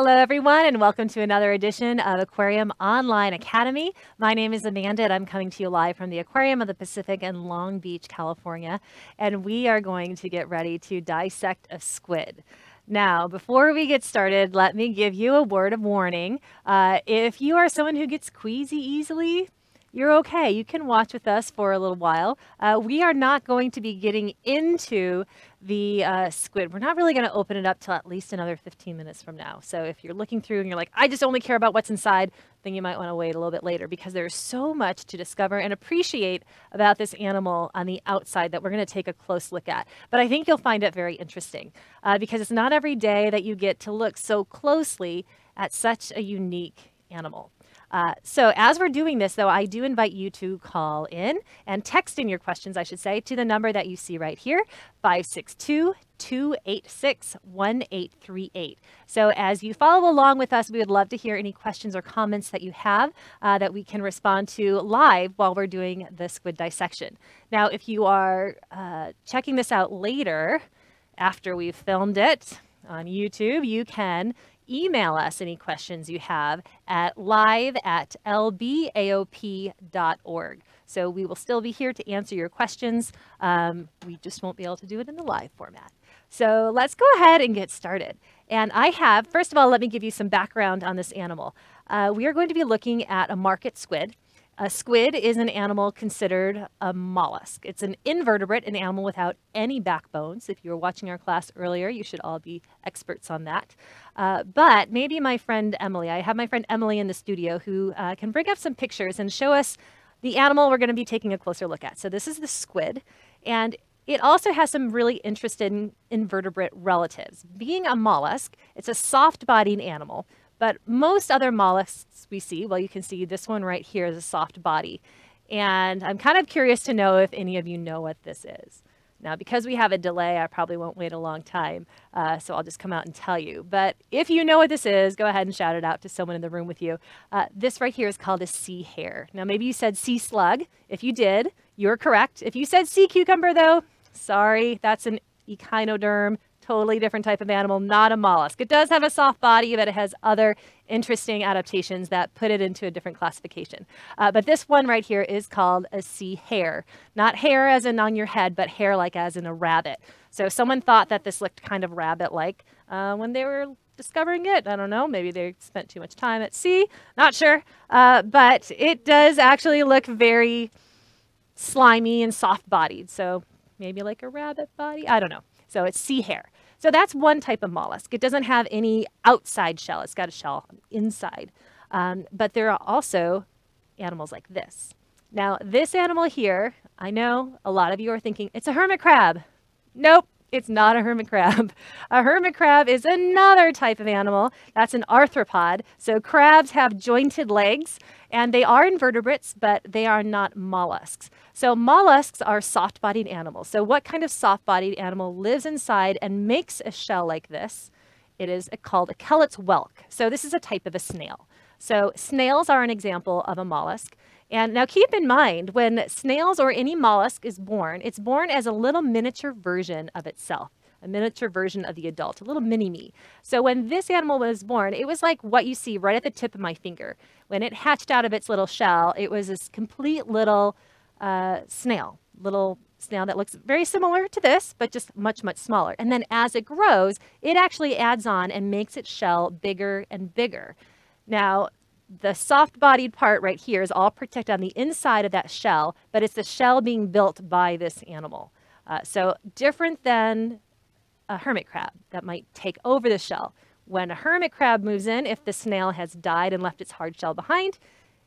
Hello, everyone, and welcome to another edition of Aquarium Online Academy. My name is Amanda, and I'm coming to you live from the Aquarium of the Pacific in Long Beach, California. And we are going to get ready to dissect a squid. Now, before we get started, let me give you a word of warning. Uh, if you are someone who gets queasy easily, you're okay. You can watch with us for a little while. Uh, we are not going to be getting into the uh, squid. We're not really going to open it up till at least another 15 minutes from now. So if you're looking through and you're like, I just only care about what's inside, then you might want to wait a little bit later because there's so much to discover and appreciate about this animal on the outside that we're going to take a close look at. But I think you'll find it very interesting uh, because it's not every day that you get to look so closely at such a unique animal. Uh, so as we're doing this, though, I do invite you to call in and text in your questions, I should say, to the number that you see right here, 562 286 1838. So as you follow along with us, we would love to hear any questions or comments that you have uh, that we can respond to live while we're doing the squid dissection. Now, if you are uh, checking this out later, after we've filmed it on YouTube, you can email us any questions you have at live at lbaop.org. So we will still be here to answer your questions. Um, we just won't be able to do it in the live format. So let's go ahead and get started. And I have, first of all, let me give you some background on this animal. Uh, we are going to be looking at a market squid. A squid is an animal considered a mollusk. It's an invertebrate, an animal without any backbones. If you were watching our class earlier, you should all be experts on that. Uh, but maybe my friend Emily, I have my friend Emily in the studio who uh, can bring up some pictures and show us the animal we're going to be taking a closer look at. So this is the squid, and it also has some really interesting invertebrate relatives. Being a mollusk, it's a soft-bodied animal, but most other mollusks we see, well, you can see this one right here is a soft body. And I'm kind of curious to know if any of you know what this is. Now, because we have a delay, I probably won't wait a long time, uh, so I'll just come out and tell you. But if you know what this is, go ahead and shout it out to someone in the room with you. Uh, this right here is called a sea hare. Now, maybe you said sea slug. If you did, you're correct. If you said sea cucumber, though, sorry, that's an echinoderm totally different type of animal, not a mollusk. It does have a soft body, but it has other interesting adaptations that put it into a different classification. Uh, but this one right here is called a sea hare. Not hair as in on your head, but hair like as in a rabbit. So someone thought that this looked kind of rabbit-like uh, when they were discovering it. I don't know, maybe they spent too much time at sea, not sure. Uh, but it does actually look very slimy and soft-bodied. So maybe like a rabbit body, I don't know. So it's sea hare. So that's one type of mollusk. It doesn't have any outside shell. It's got a shell inside. Um, but there are also animals like this. Now, this animal here, I know a lot of you are thinking, it's a hermit crab. Nope, it's not a hermit crab. A hermit crab is another type of animal. That's an arthropod. So crabs have jointed legs and they are invertebrates, but they are not mollusks. So mollusks are soft-bodied animals. So what kind of soft-bodied animal lives inside and makes a shell like this? It is called a Kellett's whelk. So this is a type of a snail. So snails are an example of a mollusk. And now keep in mind, when snails or any mollusk is born, it's born as a little miniature version of itself, a miniature version of the adult, a little mini-me. So when this animal was born, it was like what you see right at the tip of my finger. When it hatched out of its little shell, it was this complete little uh, snail, little snail that looks very similar to this, but just much, much smaller. And then as it grows, it actually adds on and makes its shell bigger and bigger. Now, the soft-bodied part right here is all protected on the inside of that shell, but it's the shell being built by this animal. Uh, so different than a hermit crab that might take over the shell. When a hermit crab moves in, if the snail has died and left its hard shell behind,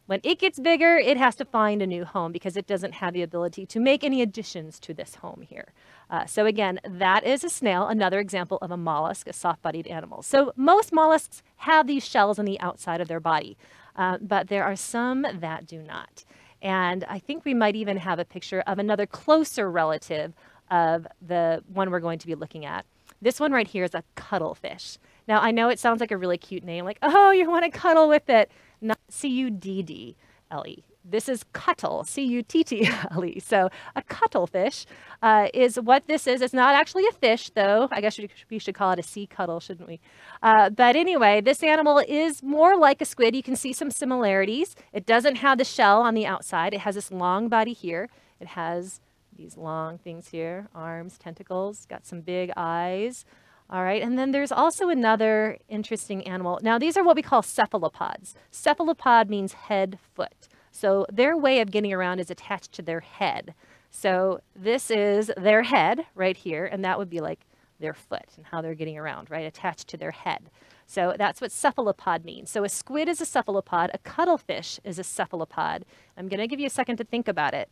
when it gets bigger, it has to find a new home because it doesn't have the ability to make any additions to this home here. Uh, so again, that is a snail, another example of a mollusk, a soft-bodied animal. So most mollusks have these shells on the outside of their body, uh, but there are some that do not. And I think we might even have a picture of another closer relative of the one we're going to be looking at. This one right here is a cuttlefish. Now, I know it sounds like a really cute name, like, oh, you want to cuddle with it. Not C-U-D-D-L-E. This is cuttle, C-U-T-T-L-E. So a cuttlefish uh, is what this is. It's not actually a fish, though. I guess we should call it a sea cuttle, shouldn't we? Uh, but anyway, this animal is more like a squid. You can see some similarities. It doesn't have the shell on the outside. It has this long body here. It has these long things here, arms, tentacles, got some big eyes. All right, and then there's also another interesting animal. Now, these are what we call cephalopods. Cephalopod means head, foot. So their way of getting around is attached to their head. So this is their head right here, and that would be like their foot and how they're getting around, right? Attached to their head. So that's what cephalopod means. So a squid is a cephalopod, a cuttlefish is a cephalopod. I'm going to give you a second to think about it.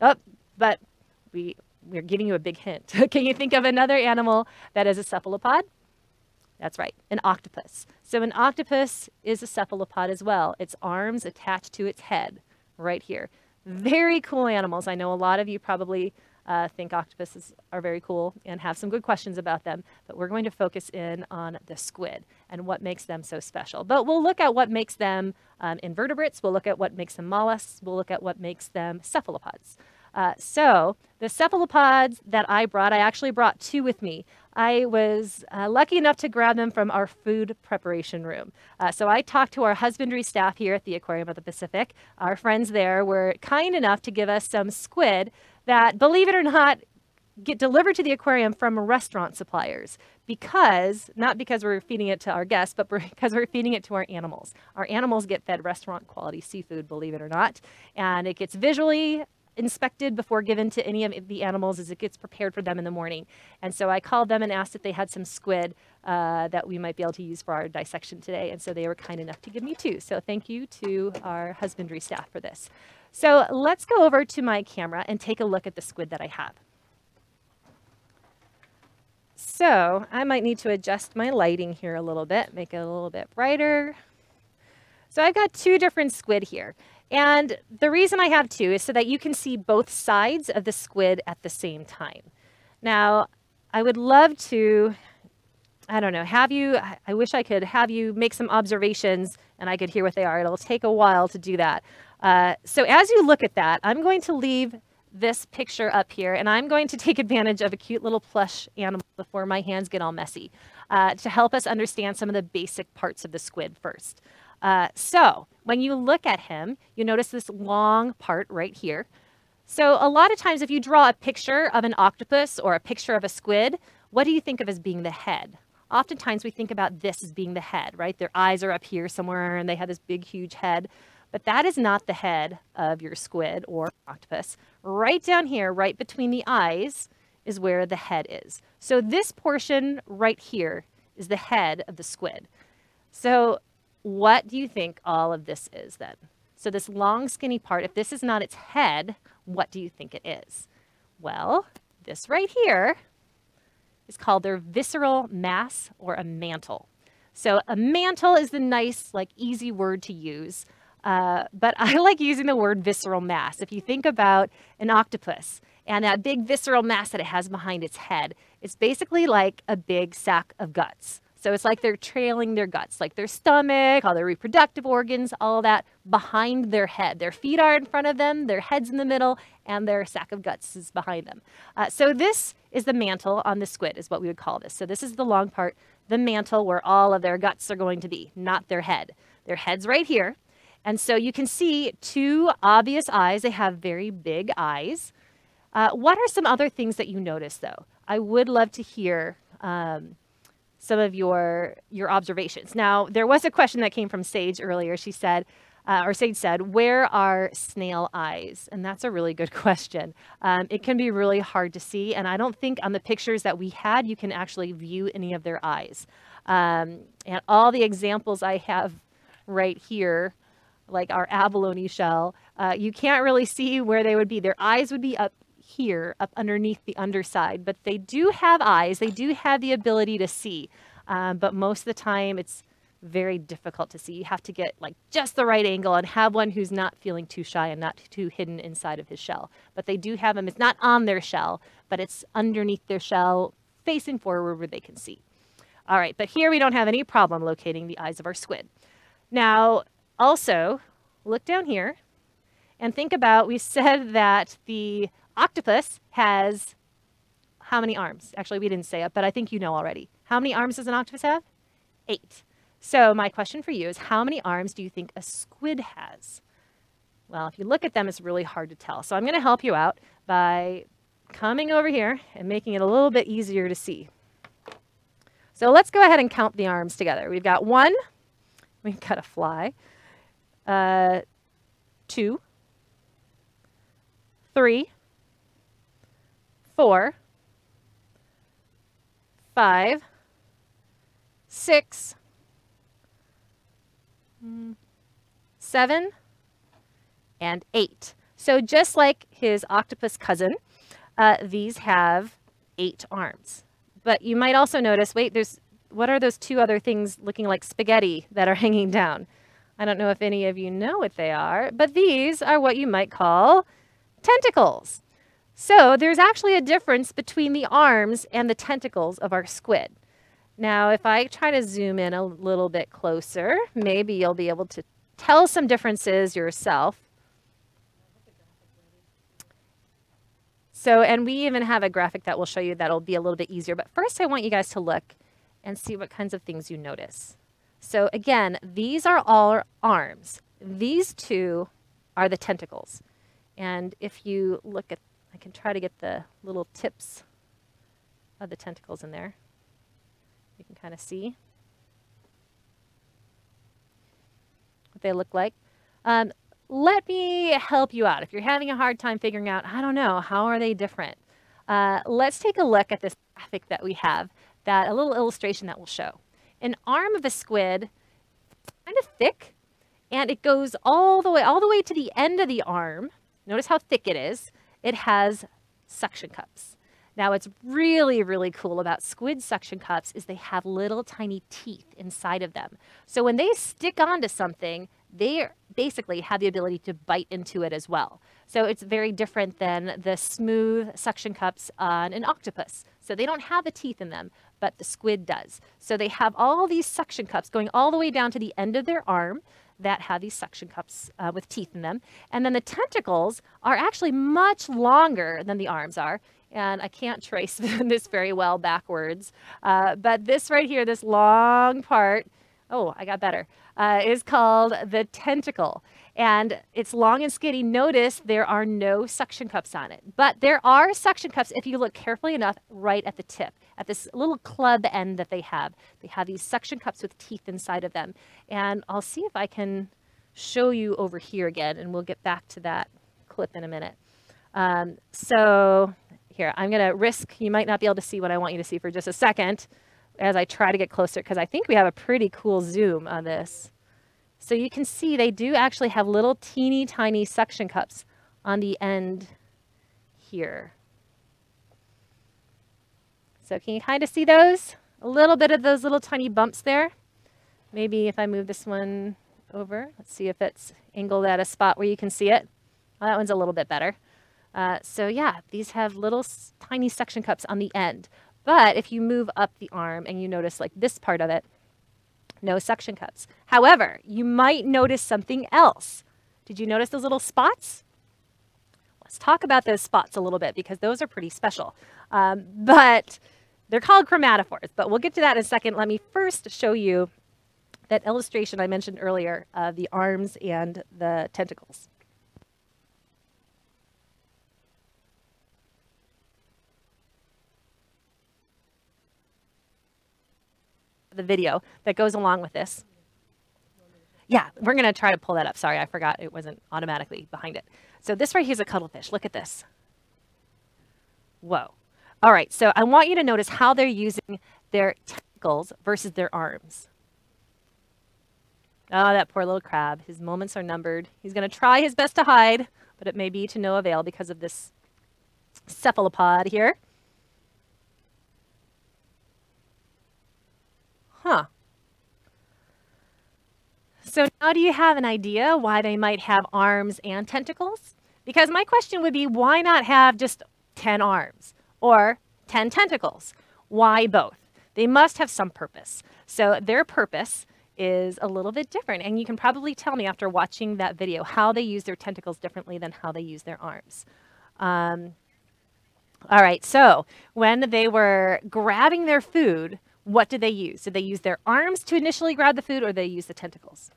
Oh, but we, we're giving you a big hint. Can you think of another animal that is a cephalopod? That's right, an octopus. So an octopus is a cephalopod as well. Its arms attached to its head right here. Very cool animals. I know a lot of you probably uh, think octopuses are very cool and have some good questions about them, but we're going to focus in on the squid and what makes them so special. But we'll look at what makes them um, invertebrates, we'll look at what makes them mollusks, we'll look at what makes them cephalopods. Uh, so the cephalopods that I brought, I actually brought two with me. I was uh, lucky enough to grab them from our food preparation room. Uh, so I talked to our husbandry staff here at the Aquarium of the Pacific. Our friends there were kind enough to give us some squid that, believe it or not, get delivered to the aquarium from restaurant suppliers because not because we're feeding it to our guests but because we're feeding it to our animals our animals get fed restaurant quality seafood believe it or not and it gets visually inspected before given to any of the animals as it gets prepared for them in the morning. And so I called them and asked if they had some squid uh, that we might be able to use for our dissection today. And so they were kind enough to give me two. So thank you to our husbandry staff for this. So let's go over to my camera and take a look at the squid that I have. So I might need to adjust my lighting here a little bit, make it a little bit brighter. So I've got two different squid here. And the reason I have two is so that you can see both sides of the squid at the same time. Now, I would love to, I don't know, have you, I wish I could have you make some observations and I could hear what they are. It'll take a while to do that. Uh, so as you look at that, I'm going to leave this picture up here and I'm going to take advantage of a cute little plush animal before my hands get all messy uh, to help us understand some of the basic parts of the squid first. Uh, so when you look at him, you notice this long part right here. So a lot of times if you draw a picture of an octopus or a picture of a squid, what do you think of as being the head? Oftentimes we think about this as being the head, right? Their eyes are up here somewhere and they have this big, huge head. But that is not the head of your squid or octopus. Right down here, right between the eyes, is where the head is. So this portion right here is the head of the squid. So what do you think all of this is then? So this long skinny part, if this is not its head, what do you think it is? Well, this right here is called their visceral mass or a mantle. So a mantle is the nice, like easy word to use. Uh, but I like using the word visceral mass. If you think about an octopus and that big visceral mass that it has behind its head, it's basically like a big sack of guts. So it's like they're trailing their guts, like their stomach, all their reproductive organs, all that behind their head. Their feet are in front of them, their head's in the middle, and their sack of guts is behind them. Uh, so this is the mantle on the squid, is what we would call this. So this is the long part, the mantle where all of their guts are going to be, not their head. Their head's right here. And so you can see two obvious eyes. They have very big eyes. Uh, what are some other things that you notice, though? I would love to hear um, some of your your observations. Now, there was a question that came from Sage earlier. She said, uh, or Sage said, where are snail eyes? And that's a really good question. Um, it can be really hard to see, and I don't think on the pictures that we had, you can actually view any of their eyes. Um, and all the examples I have right here, like our abalone shell, uh, you can't really see where they would be. Their eyes would be up here up underneath the underside, but they do have eyes. They do have the ability to see, um, but most of the time it's very difficult to see. You have to get like just the right angle and have one who's not feeling too shy and not too hidden inside of his shell. But they do have them. It's not on their shell, but it's underneath their shell, facing forward where they can see. All right, but here we don't have any problem locating the eyes of our squid. Now, also, look down here And think about, we said that the octopus has how many arms? Actually, we didn't say it, but I think you know already. How many arms does an octopus have? Eight. So my question for you is how many arms do you think a squid has? Well, if you look at them, it's really hard to tell. So I'm going to help you out by coming over here and making it a little bit easier to see. So let's go ahead and count the arms together. We've got one, we've got a fly, uh, two, three, four, five, six, seven, and eight. So just like his octopus cousin, uh, these have eight arms. But you might also notice, wait, there's what are those two other things looking like spaghetti that are hanging down? I don't know if any of you know what they are, but these are what you might call tentacles. So there's actually a difference between the arms and the tentacles of our squid. Now, if I try to zoom in a little bit closer, maybe you'll be able to tell some differences yourself. So, and we even have a graphic that will show you that'll be a little bit easier. But first, I want you guys to look and see what kinds of things you notice. So again, these are all arms. These two are the tentacles. And if you look at, I can try to get the little tips of the tentacles in there you can kind of see what they look like. Um, let me help you out. If you're having a hard time figuring out, I don't know, how are they different? Uh, let's take a look at this graphic that we have, that a little illustration that will show. An arm of a squid, kind of thick, and it goes all the way, all the way to the end of the arm. Notice how thick it is. It has suction cups. Now, what's really, really cool about squid suction cups is they have little tiny teeth inside of them. So when they stick onto something, they basically have the ability to bite into it as well. So it's very different than the smooth suction cups on an octopus. So they don't have the teeth in them, but the squid does. So they have all these suction cups going all the way down to the end of their arm that have these suction cups uh, with teeth in them. And then the tentacles are actually much longer than the arms are and I can't trace this very well backwards. Uh, but this right here, this long part, oh, I got better, uh, is called the tentacle. And it's long and skinny. Notice there are no suction cups on it. But there are suction cups, if you look carefully enough, right at the tip, at this little club end that they have. They have these suction cups with teeth inside of them. And I'll see if I can show you over here again, and we'll get back to that clip in a minute. Um, so here, I'm going to risk, you might not be able to see what I want you to see for just a second as I try to get closer because I think we have a pretty cool zoom on this. So you can see they do actually have little teeny tiny suction cups on the end here. So can you kind of see those? A little bit of those little tiny bumps there. Maybe if I move this one over, let's see if it's angled at a spot where you can see it. Well, that one's a little bit better. Uh, so yeah, these have little tiny suction cups on the end. But if you move up the arm and you notice like this part of it, no suction cups. However, you might notice something else. Did you notice those little spots? Let's talk about those spots a little bit because those are pretty special. Um, but they're called chromatophores, but we'll get to that in a second. Let me first show you that illustration I mentioned earlier of the arms and the tentacles. the video that goes along with this. Yeah, we're going to try to pull that up. Sorry, I forgot it wasn't automatically behind it. So this right here is a cuttlefish. Look at this. Whoa. All right, so I want you to notice how they're using their tentacles versus their arms. Oh, that poor little crab. His moments are numbered. He's going to try his best to hide, but it may be to no avail because of this cephalopod here. Huh. So now do you have an idea why they might have arms and tentacles? Because my question would be, why not have just 10 arms or 10 tentacles? Why both? They must have some purpose. So their purpose is a little bit different. And you can probably tell me after watching that video how they use their tentacles differently than how they use their arms. Um, all right, so when they were grabbing their food, what did they use? Did they use their arms to initially grab the food or they use the tentacles?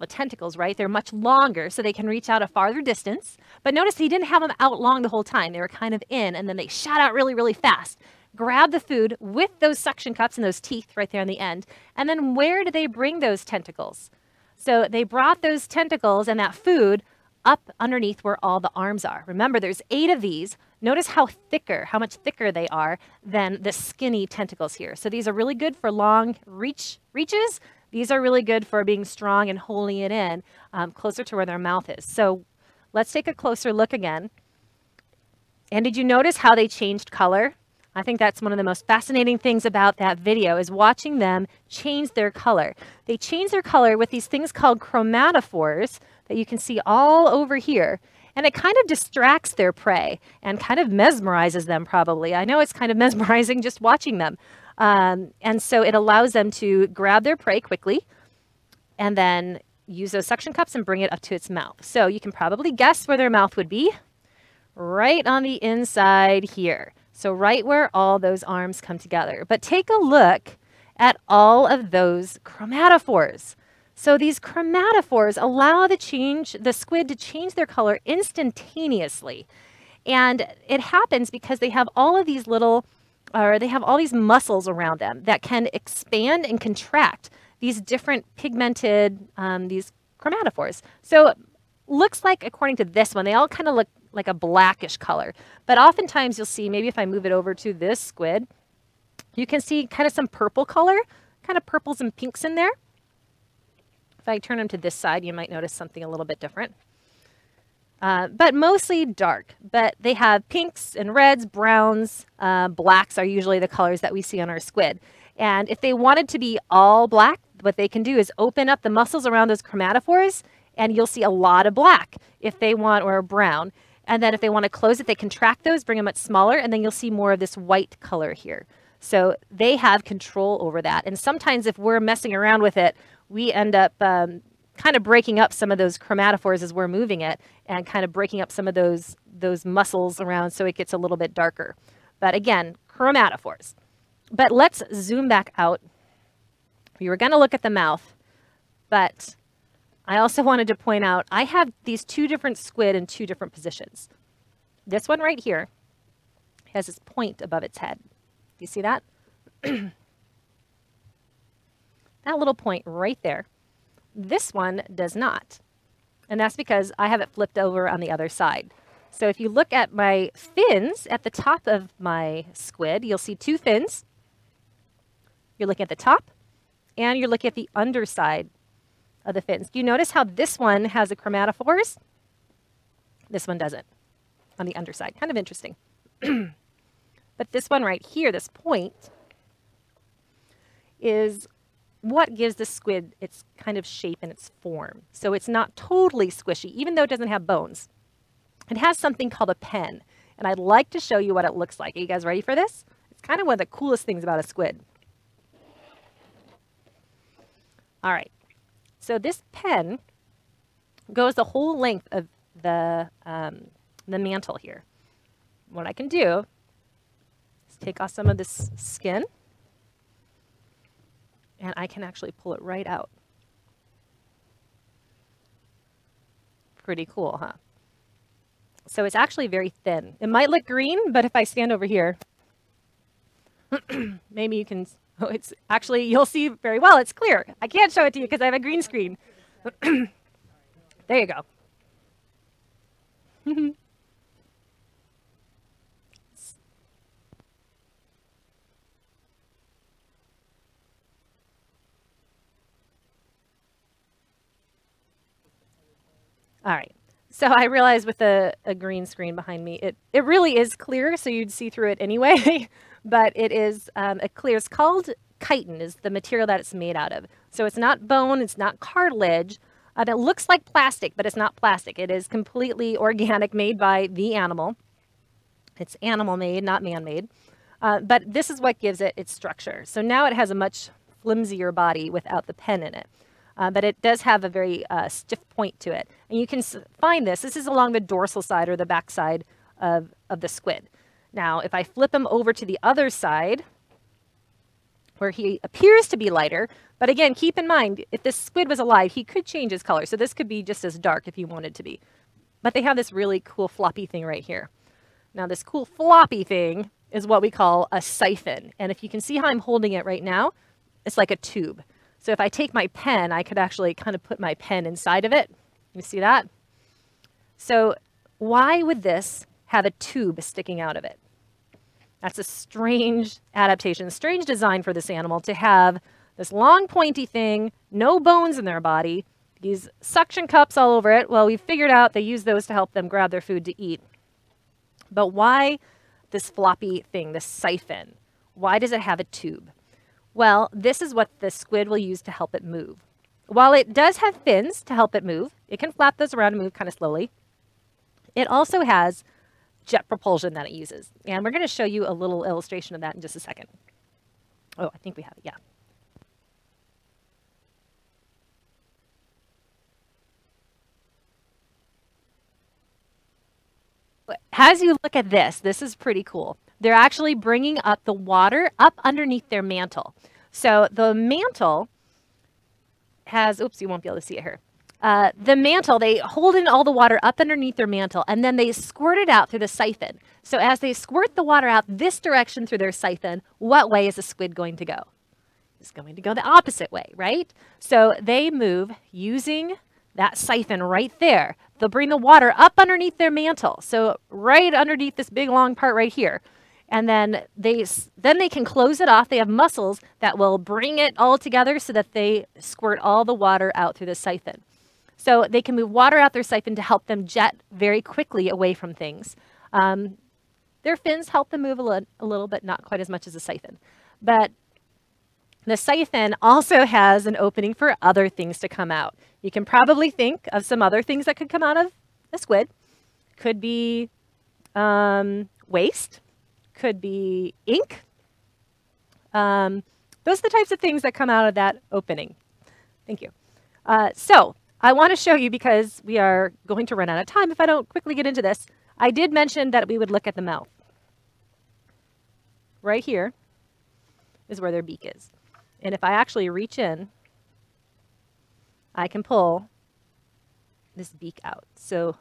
The tentacles, right? They're much longer, so they can reach out a farther distance. But notice he didn't have them out long the whole time. They were kind of in, and then they shot out really, really fast. Grab the food with those suction cups and those teeth right there on the end. And then where do they bring those tentacles? So they brought those tentacles and that food up underneath where all the arms are. Remember, there's eight of these. Notice how thicker, how much thicker they are than the skinny tentacles here. So these are really good for long reach reaches. These are really good for being strong and holding it in um, closer to where their mouth is. So let's take a closer look again. And did you notice how they changed color? I think that's one of the most fascinating things about that video is watching them change their color. They change their color with these things called chromatophores that you can see all over here. And it kind of distracts their prey and kind of mesmerizes them probably. I know it's kind of mesmerizing just watching them. Um, and so it allows them to grab their prey quickly and then use those suction cups and bring it up to its mouth. So you can probably guess where their mouth would be right on the inside here. So right where all those arms come together. But take a look at all of those chromatophores. So these chromatophores allow the change the squid to change their color instantaneously. And it happens because they have all of these little or they have all these muscles around them that can expand and contract these different pigmented um, these chromatophores. So it looks like according to this one, they all kind of look like a blackish color. But oftentimes you'll see, maybe if I move it over to this squid, you can see kind of some purple color, kind of purples and pinks in there. If I turn them to this side, you might notice something a little bit different. Uh, but mostly dark. But they have pinks and reds, browns, uh, blacks are usually the colors that we see on our squid. And if they wanted to be all black, what they can do is open up the muscles around those chromatophores and you'll see a lot of black if they want, or brown. And then if they want to close it, they contract those, bring them much smaller, and then you'll see more of this white color here. So they have control over that. And sometimes if we're messing around with it, we end up um, kind of breaking up some of those chromatophores as we're moving it and kind of breaking up some of those, those muscles around so it gets a little bit darker. But again, chromatophores. But let's zoom back out. We were going to look at the mouth, but I also wanted to point out, I have these two different squid in two different positions. This one right here has this point above its head. Do you see that? that little point right there. This one does not. And that's because I have it flipped over on the other side. So if you look at my fins at the top of my squid, you'll see two fins. You're looking at the top and you're looking at the underside of the fins. Do you notice how this one has the chromatophores? This one doesn't on the underside. Kind of interesting. but this one right here, this point, is what gives the squid its kind of shape and its form. So it's not totally squishy, even though it doesn't have bones. It has something called a pen, and I'd like to show you what it looks like. Are you guys ready for this? It's kind of one of the coolest things about a squid. All right, so this pen goes the whole length of the, um, the mantle here. What I can do is take off some of this skin and I can actually pull it right out. Pretty cool, huh? So it's actually very thin. It might look green, but if I stand over here, maybe you can Oh, it's actually, you'll see very well, it's clear. I can't show it to you because I have a green screen. there you go. All right. So I realized with a, a green screen behind me, it, it really is clear, so you'd see through it anyway. but it is um, a clear. It's called chitin is the material that it's made out of. So it's not bone, it's not cartilage. Uh, it looks like plastic, but it's not plastic. It is completely organic, made by the animal. It's animal made, not man made. Uh, but this is what gives it its structure. So now it has a much flimsier body without the pen in it. Uh, but it does have a very uh, stiff point to it. And you can find this. This is along the dorsal side or the back side of, of the squid. Now, if I flip him over to the other side, where he appears to be lighter, but again, keep in mind, if this squid was alive, he could change his color. So this could be just as dark if he wanted to be. But they have this really cool floppy thing right here. Now, this cool floppy thing is what we call a siphon. And if you can see how I'm holding it right now, it's like a tube. So if I take my pen, I could actually kind of put my pen inside of it. You see that? So why would this have a tube sticking out of it? That's a strange adaptation, strange design for this animal to have this long pointy thing, no bones in their body, these suction cups all over it. Well, we figured out they use those to help them grab their food to eat. But why this floppy thing, this siphon? Why does it have a tube? Well, this is what the squid will use to help it move. While it does have fins to help it move, it can flap those around and move kind of slowly. It also has jet propulsion that it uses. And we're going to show you a little illustration of that in just a second. Oh, I think we have it, yeah. As you look at this, this is pretty cool. They're actually bringing up the water up underneath their mantle. So the mantle has, oops, you won't be able to see it here. Uh, the mantle, they hold in all the water up underneath their mantle and then they squirt it out through the siphon. So as they squirt the water out this direction through their siphon, what way is the squid going to go? It's going to go the opposite way, right? So they move using that siphon right there. They'll bring the water up underneath their mantle. So right underneath this big long part right here and then they then they can close it off. They have muscles that will bring it all together so that they squirt all the water out through the siphon. So they can move water out their siphon to help them jet very quickly away from things. Um, their fins help them move a, li a little, but not quite as much as a siphon. But the siphon also has an opening for other things to come out. You can probably think of some other things that could come out of a squid. Could be um, waste could be ink. Um, those are the types of things that come out of that opening. Thank you. Uh, so I want to show you because we are going to run out of time if I don't quickly get into this. I did mention that we would look at the mouth. Right here is where their beak is. And if I actually reach in, I can pull this beak out. So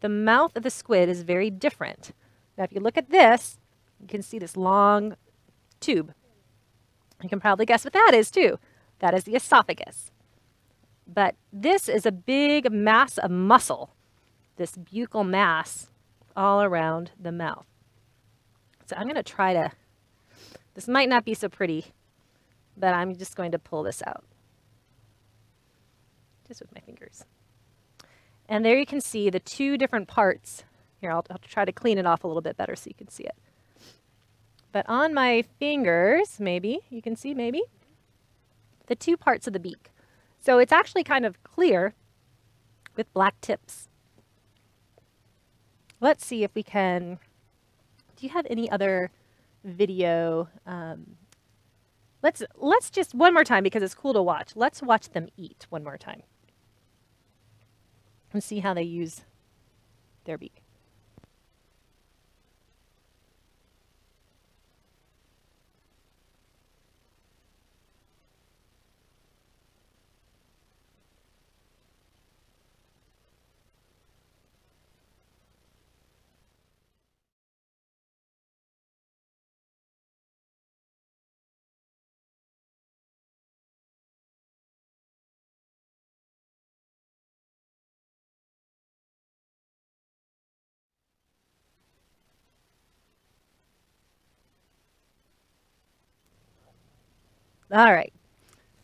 the mouth of the squid is very different. Now, if you look at this, you can see this long tube. You can probably guess what that is too. That is the esophagus. But this is a big mass of muscle, this buccal mass all around the mouth. So I'm going to try to, this might not be so pretty, but I'm just going to pull this out. Just with my fingers. And there you can see the two different parts. Here, I'll, I'll try to clean it off a little bit better so you can see it. But on my fingers, maybe, you can see maybe, the two parts of the beak. So it's actually kind of clear with black tips. Let's see if we can, do you have any other video? Um, let's, let's just, one more time because it's cool to watch. Let's watch them eat one more time. And see how they use their beak. All right.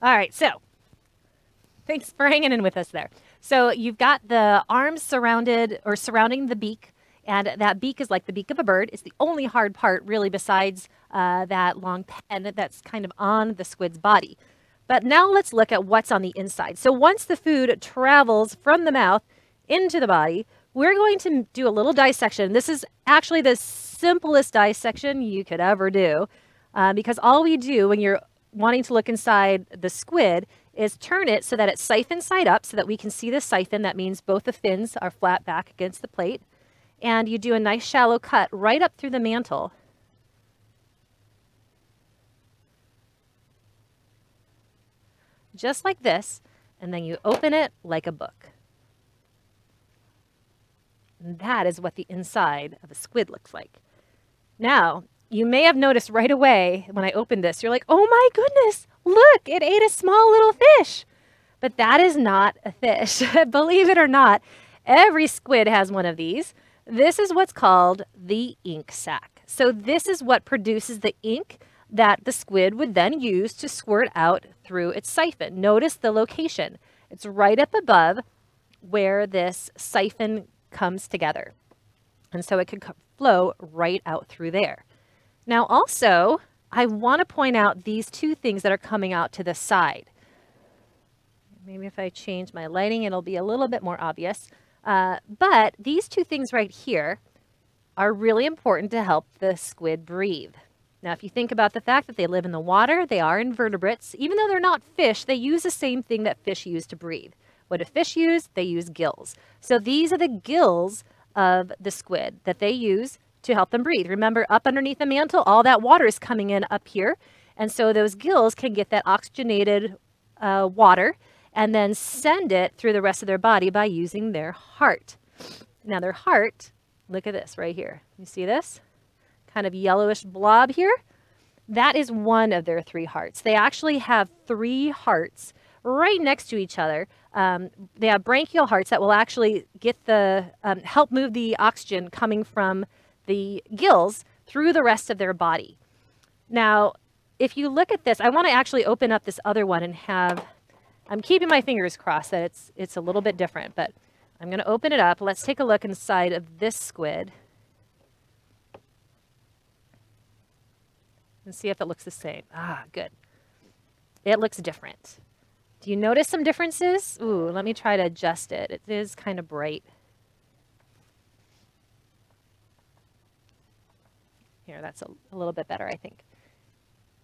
All right. So thanks for hanging in with us there. So you've got the arms surrounded or surrounding the beak. And that beak is like the beak of a bird. It's the only hard part, really, besides uh, that long pen that's kind of on the squid's body. But now let's look at what's on the inside. So once the food travels from the mouth into the body, we're going to do a little dissection. This is actually the simplest dissection you could ever do uh, because all we do when you're wanting to look inside the squid is turn it so that it's siphon side up so that we can see the siphon. That means both the fins are flat back against the plate. And you do a nice shallow cut right up through the mantle. Just like this. And then you open it like a book. And that is what the inside of a squid looks like. Now, you may have noticed right away when I opened this, you're like, oh my goodness, look, it ate a small little fish. But that is not a fish. Believe it or not, every squid has one of these. This is what's called the ink sac. So this is what produces the ink that the squid would then use to squirt out through its siphon. Notice the location. It's right up above where this siphon comes together. And so it could flow right out through there. Now also, I want to point out these two things that are coming out to the side. Maybe if I change my lighting, it'll be a little bit more obvious. Uh, but these two things right here are really important to help the squid breathe. Now, if you think about the fact that they live in the water, they are invertebrates. Even though they're not fish, they use the same thing that fish use to breathe. What do fish use? They use gills. So these are the gills of the squid that they use to help them breathe. Remember, up underneath the mantle, all that water is coming in up here. And so those gills can get that oxygenated uh, water and then send it through the rest of their body by using their heart. Now, their heart, look at this right here. You see this? Kind of yellowish blob here. That is one of their three hearts. They actually have three hearts right next to each other. Um, they have branchial hearts that will actually get the um, help move the oxygen coming from the gills through the rest of their body. Now, if you look at this, I want to actually open up this other one and have, I'm keeping my fingers crossed that it's, it's a little bit different, but I'm going to open it up. Let's take a look inside of this squid and see if it looks the same. Ah, good. It looks different. Do you notice some differences? Ooh, let me try to adjust it. It is kind of bright. Here, that's a, a little bit better, I think.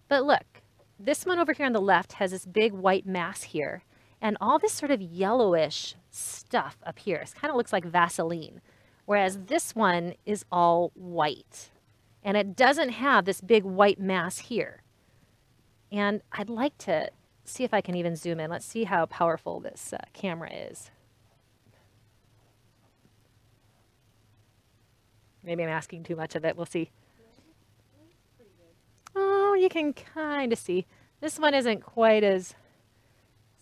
But look, this one over here on the left has this big white mass here and all this sort of yellowish stuff up here. It kind of looks like Vaseline, whereas this one is all white and it doesn't have this big white mass here. And I'd like to see if I can even zoom in. Let's see how powerful this uh, camera is. Maybe I'm asking too much of it. We'll see. You can kind of see. This one isn't quite as,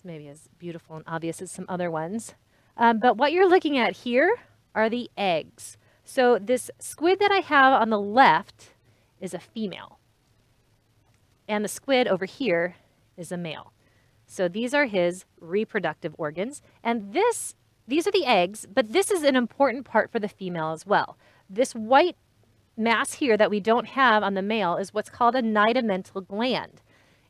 maybe as beautiful and obvious as some other ones. Um, but what you're looking at here are the eggs. So this squid that I have on the left is a female. And the squid over here is a male. So these are his reproductive organs. And this, these are the eggs, but this is an important part for the female as well. This white mass here that we don't have on the male is what's called a nidamental gland.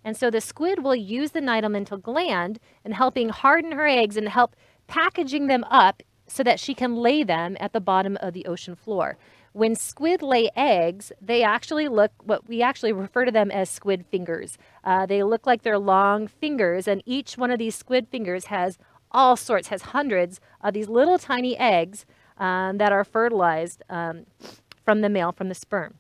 And so the squid will use the nidamental gland in helping harden her eggs and help packaging them up so that she can lay them at the bottom of the ocean floor. When squid lay eggs, they actually look what we actually refer to them as squid fingers. Uh, they look like they're long fingers, and each one of these squid fingers has all sorts, has hundreds of these little tiny eggs um, that are fertilized um, from the male, from the sperm.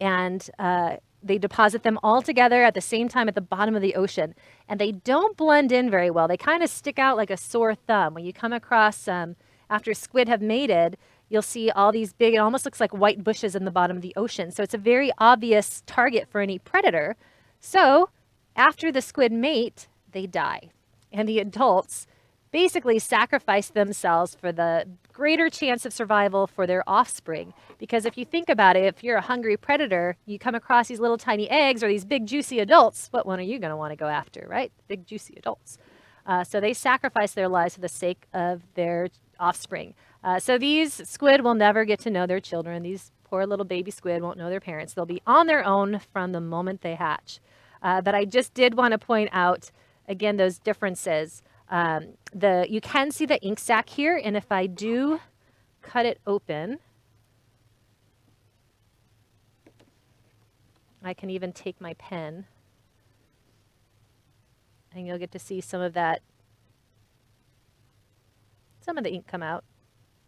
And uh, they deposit them all together at the same time at the bottom of the ocean. And they don't blend in very well. They kind of stick out like a sore thumb. When you come across, um, after squid have mated, you'll see all these big, it almost looks like white bushes in the bottom of the ocean. So it's a very obvious target for any predator. So after the squid mate, they die. And the adults basically sacrifice themselves for the greater chance of survival for their offspring. Because if you think about it, if you're a hungry predator, you come across these little tiny eggs or these big juicy adults, what one are you going to want to go after, right? Big juicy adults. Uh, so they sacrifice their lives for the sake of their offspring. Uh, so these squid will never get to know their children. These poor little baby squid won't know their parents. They'll be on their own from the moment they hatch. Uh, but I just did want to point out, again, those differences. Um, the You can see the ink sac here, and if I do cut it open, I can even take my pen and you'll get to see some of that, some of the ink come out.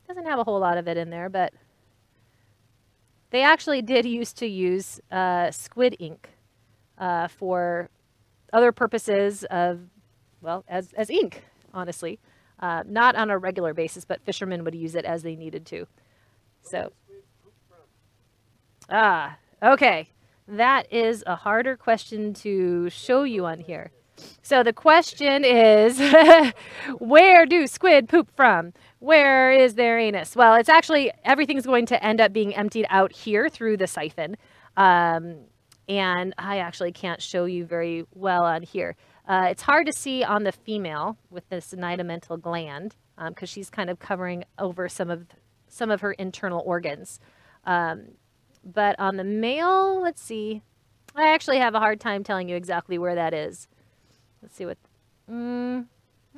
Doesn't have a whole lot of it in there, but they actually did used to use uh, squid ink uh, for other purposes of, well, as, as ink, honestly. Uh, not on a regular basis, but fishermen would use it as they needed to. So, ah, okay. That is a harder question to show you on here. So the question is, where do squid poop from? Where is their anus? Well, it's actually, everything's going to end up being emptied out here through the siphon. Um, and I actually can't show you very well on here. Uh, it's hard to see on the female with this nidamental gland because um, she's kind of covering over some of some of her internal organs. Um, but on the male, let's see. I actually have a hard time telling you exactly where that is. Let's see what. Mm,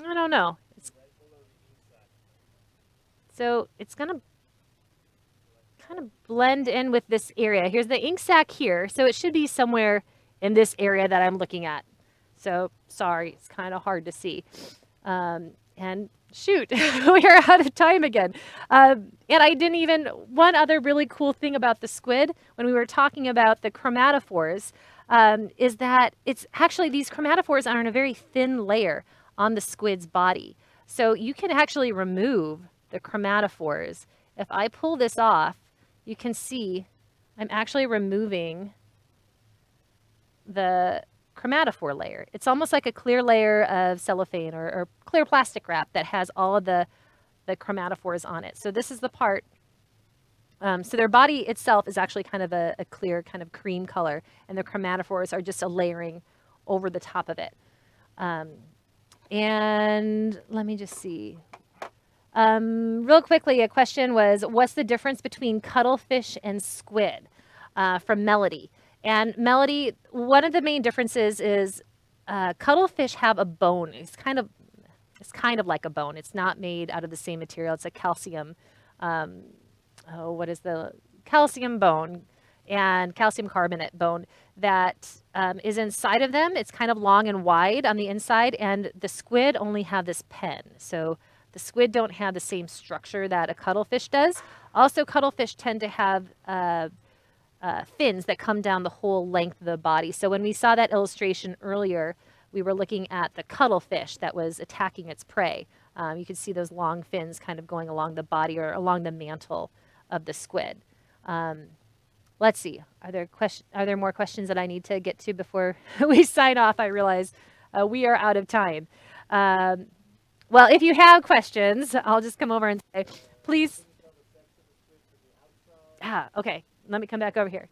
I don't know. It's, so it's gonna kind of blend in with this area. Here's the ink sac here, so it should be somewhere in this area that I'm looking at. So sorry, it's kind of hard to see. Um, and shoot, we are out of time again. Um, and I didn't even, one other really cool thing about the squid, when we were talking about the chromatophores, um, is that it's actually these chromatophores are in a very thin layer on the squid's body. So you can actually remove the chromatophores. If I pull this off, you can see I'm actually removing the chromatophore layer. It's almost like a clear layer of cellophane or, or clear plastic wrap that has all of the, the chromatophores on it. So this is the part um, so their body itself is actually kind of a, a, clear kind of cream color and the chromatophores are just a layering over the top of it. Um, and let me just see. Um, real quickly, a question was, what's the difference between cuttlefish and squid uh, from Melody? And Melody, one of the main differences is uh, cuttlefish have a bone. It's kind of it's kind of like a bone. It's not made out of the same material. It's a calcium. Um, oh, what is the calcium bone and calcium carbonate bone that um, is inside of them. It's kind of long and wide on the inside, and the squid only have this pen. So the squid don't have the same structure that a cuttlefish does. Also, cuttlefish tend to have uh, uh, fins that come down the whole length of the body. So when we saw that illustration earlier, we were looking at the cuttlefish that was attacking its prey. Um, you could see those long fins kind of going along the body or along the mantle of the squid. Um, let's see. Are there question? Are there more questions that I need to get to before we sign off? I realize uh, we are out of time. Um, well, if you have questions, I'll just come over and say, please. Ah, okay. Let me come back over here.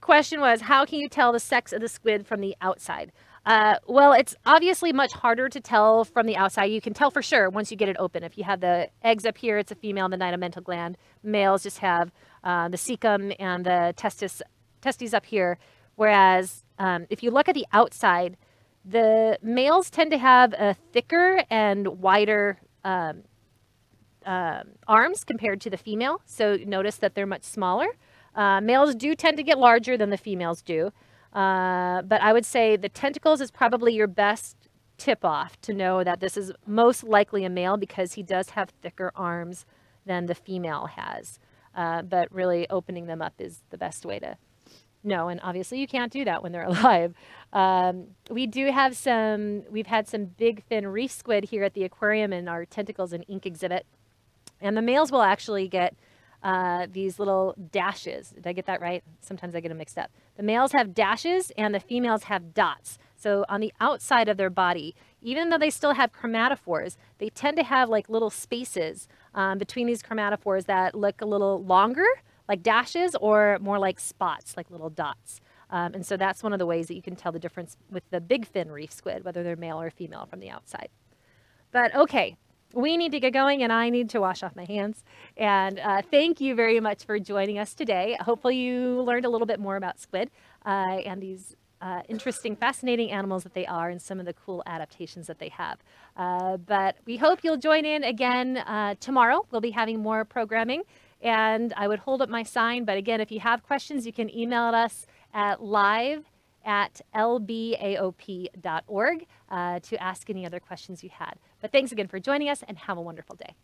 Question was, how can you tell the sex of the squid from the outside? Uh, well, it's obviously much harder to tell from the outside. You can tell for sure once you get it open. If you have the eggs up here, it's a female, the nidamental gland. Males just have uh, the cecum and the testis, testes up here. Whereas um, if you look at the outside, the males tend to have a thicker and wider um, uh, arms compared to the female. So notice that they're much smaller. Uh, males do tend to get larger than the females do. Uh, but I would say the tentacles is probably your best tip off to know that this is most likely a male because he does have thicker arms than the female has. Uh, but really opening them up is the best way to know. And obviously you can't do that when they're alive. Um, we do have some, we've had some big fin reef squid here at the aquarium in our tentacles and ink exhibit. And the males will actually get uh, these little dashes. Did I get that right? Sometimes I get them mixed up. The males have dashes and the females have dots. So on the outside of their body, even though they still have chromatophores, they tend to have like little spaces um, between these chromatophores that look a little longer, like dashes, or more like spots, like little dots. Um, and so that's one of the ways that you can tell the difference with the big fin reef squid, whether they're male or female from the outside. But okay, we need to get going and I need to wash off my hands. And uh, thank you very much for joining us today. Hopefully you learned a little bit more about squid uh, and these uh, interesting, fascinating animals that they are and some of the cool adaptations that they have. Uh, but we hope you'll join in again uh, tomorrow. We'll be having more programming and I would hold up my sign. But again, if you have questions, you can email us at live at lbaop.org uh, to ask any other questions you had. But thanks again for joining us and have a wonderful day.